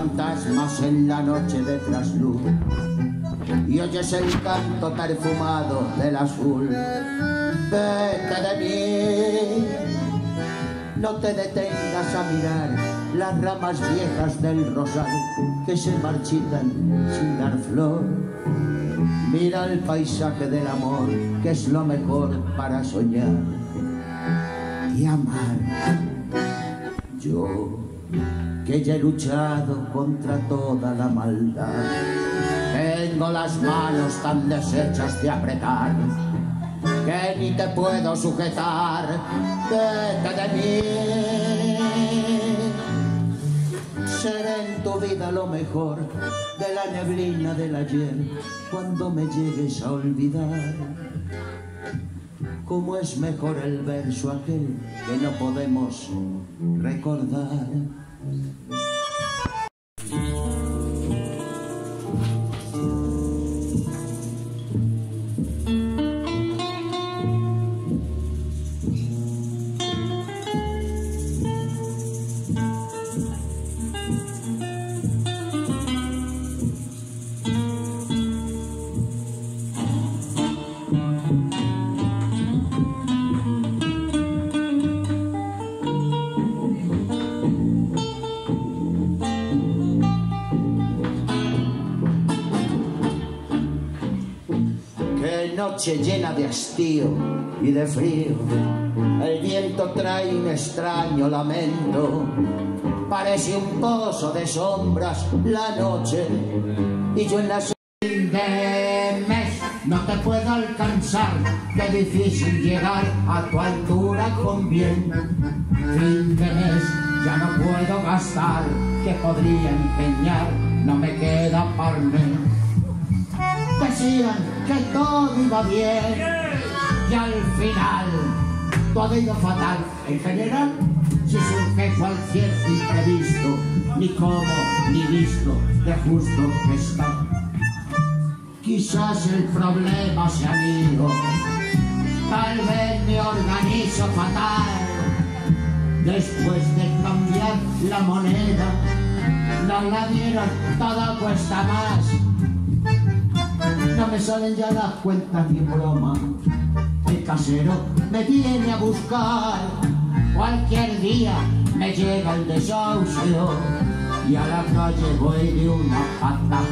fantasmas en la noche de trasluz y oyes el canto perfumado del azul. Vete de mí, no te detengas a mirar las ramas viejas del rosal que se marchitan sin dar flor. Mira el paisaje del amor, que es lo mejor para soñar y amar. Yo, que ya he luchado contra toda la maldad, tengo las manos tan deshechas de apretar que ni te puedo sujetar. Vete de mí. Seré en tu vida lo mejor de la neblina del ayer cuando me llegues a olvidar. Cómo es mejor el verso aquel que no podemos recordar. Noche llena de hastío y de frío. El viento trae un extraño lamento. Parece un pozo de sombras la noche. Y yo en la de mes no te puedo alcanzar. Qué difícil llegar a tu altura con bien. Fin de mes ya no puedo gastar. Que podría empeñar, no me queda parme decían que todo iba bien y al final todo iba fatal. En general, si surge cualquier imprevisto, ni cómo ni visto de justo que está. Quizás el problema sea mío, tal vez me organizo fatal. Después de cambiar la moneda, la dieron, todo cuesta más no me salen ya las cuentas ni broma. El casero me viene a buscar. Cualquier día me llega el desahucio y a la calle voy de una pata.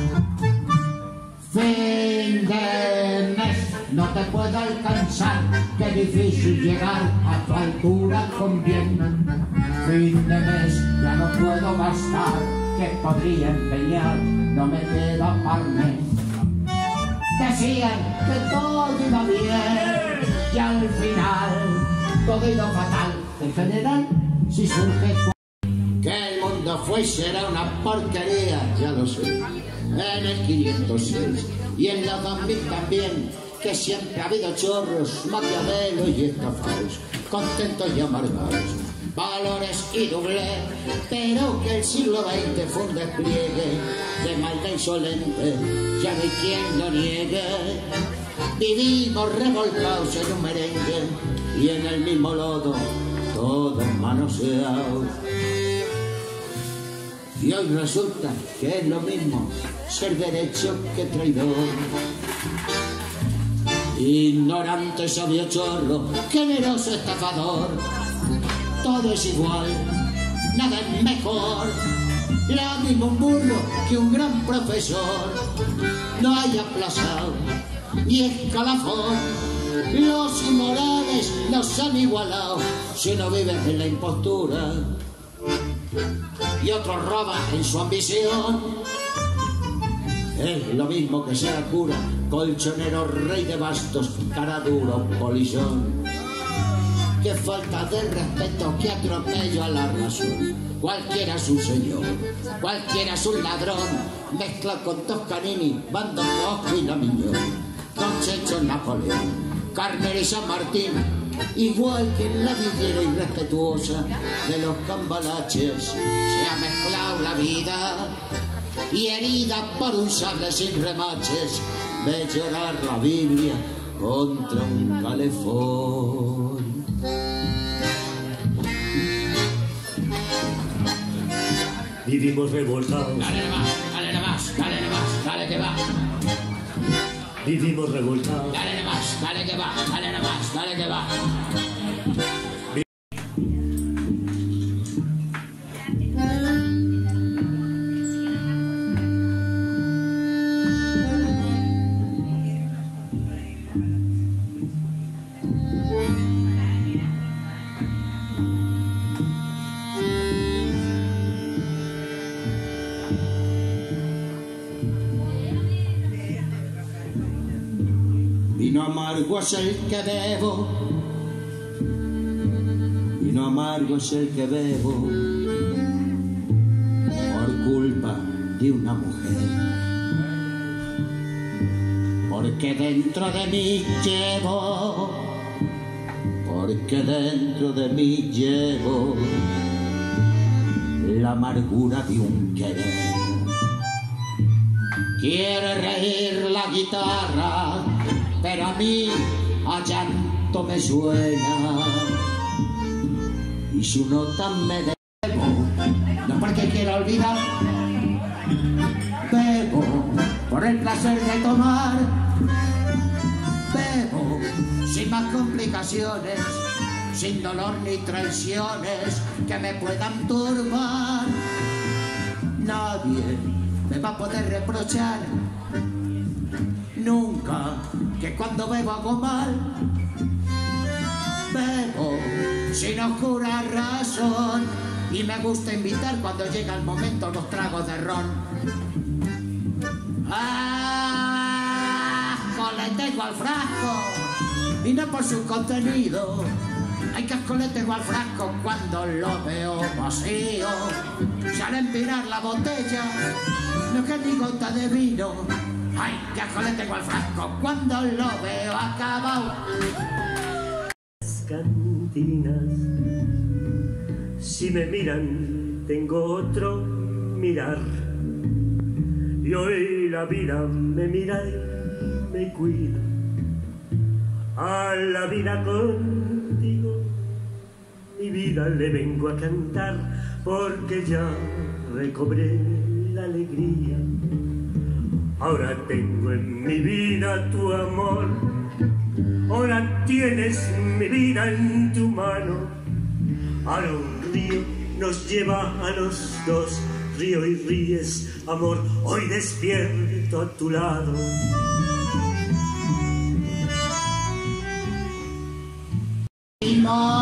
Fin de mes, no te puedo alcanzar, qué difícil llegar a tu altura con bien. Fin de mes, ya no puedo gastar, que podría empeñar, no me queda parme decían que todo iba bien y al final todo iba fatal. En general, si surge que el mundo fue será una porquería, ya lo sé, en el 506 y en la 2000 también, que siempre ha habido chorros, maquiavelos y estafados, contentos y amargados, valores y doble, pero que el siglo XX fue un despliegue de maldad insolente, ya no hay quien lo niegue. Vivimos revolcados en un merengue y en el mismo lodo, todos manoseados. Y hoy resulta que es lo mismo ser derecho que traidor. Ignorante, sabio chorro, generoso estafador. Todo es igual, nada es mejor. Lo mismo un burro que un gran profesor. No hay aplazado ni escalafón. Los inmorales nos han igualado si no viven en la impostura y otros roban en su ambición. Es lo mismo que sea cura, colchonero, rey de bastos, cara duro, polizón. Qué falta de respeto, que atropello a la razón. Cualquiera es un señor, cualquiera es un ladrón, mezcla con Toscanini, Bando Bosco y la Miñón, con Checho Napoleón, Carner y San Martín, igual que la vidriera irrespetuosa de los cambalaches, se ha mezclado la vida y herida por un sable sin remaches, de llorar la Biblia contra un calefón. Vivimos revoltados. Dale más, dale más, dale más, dale que va. Vivimos revoltados. Dale más, dale que va, dale más, dale que va. Amargo es el que bebo, vino amargo es el que bebo por culpa de una mujer. Porque dentro de mí llevo, porque dentro de mí llevo la amargura de un querer. Quiere reír la guitarra, pero a mí a llanto me suena. Y su nota me debo, no porque quiera olvidar, bebo por el placer de tomar, bebo sin más complicaciones, sin dolor ni traiciones que me puedan turbar. Nadie me va a poder reprochar nunca que cuando bebo hago mal. Bebo sin oscura razón y me gusta invitar cuando llega el momento los tragos de ron. ¡Ah! Le tengo al frasco y no por su contenido. Hay casco le tengo al frasco cuando lo veo vacío. Sale a empinar la botella, no que ni gota de vino. Ay, qué asco le tengo al frasco cuando lo veo acabado. Las cantinas, si me miran, tengo otro mirar. Y hoy la vida me mira y me cuida. A la vida contigo, mi vida le vengo a cantar porque ya recobré la alegría. Ahora tengo en mi vida tu amor, ahora tienes mi vida en tu mano. Ahora un río nos lleva a los dos, río y ríes, amor, hoy despierto a tu lado. última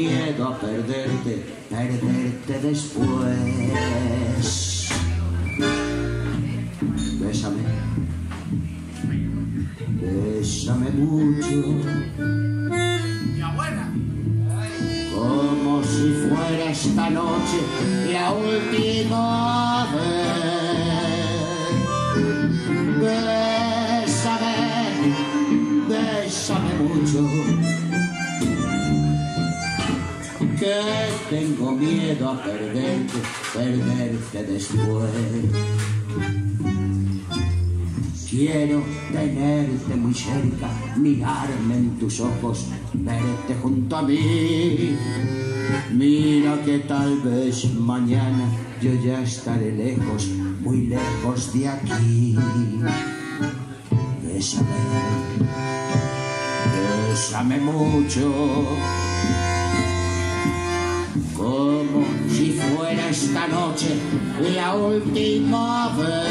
miedo a perderte, perderte después. Bésame, bésame mucho. como si fuera esta noche la última vez. Bésame, bésame mucho, que tengo miedo a perderte, perderte después. Quiero tenerte muy cerca, mirarme en tus ojos, verte junto a mí. Mira que tal vez mañana yo ya estaré lejos, muy lejos de aquí. Bésame, bésame mucho, si fuera esta noche la última vez.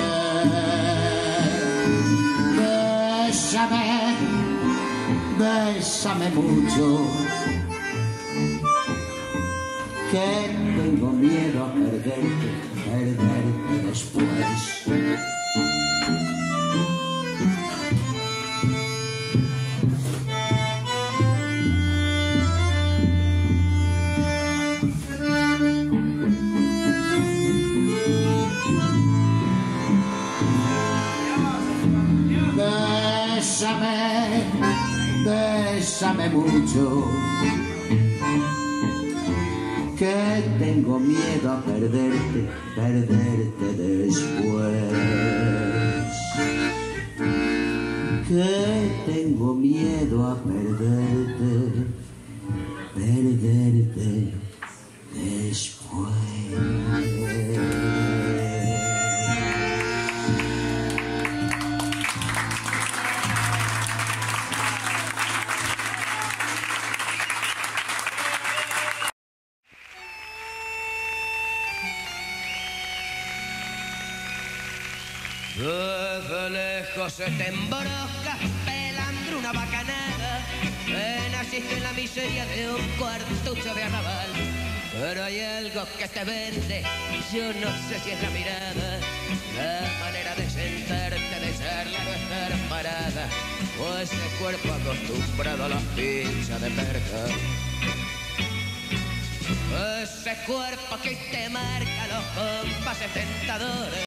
Bésame, bésame mucho, que tengo miedo a perderte, perderte después. Mucho, que tengo miedo a perderte, perderte después. Que tengo miedo a perderte, perderte se te pelando una bacanada. Que naciste en la miseria de un cuartucho de arrabal. Pero hay algo que te vende, yo no sé si es la mirada, la manera de sentarte, de charla no estar parada, o ese cuerpo acostumbrado a la pincha de perca. Ese cuerpo que te marca los compases tentadores.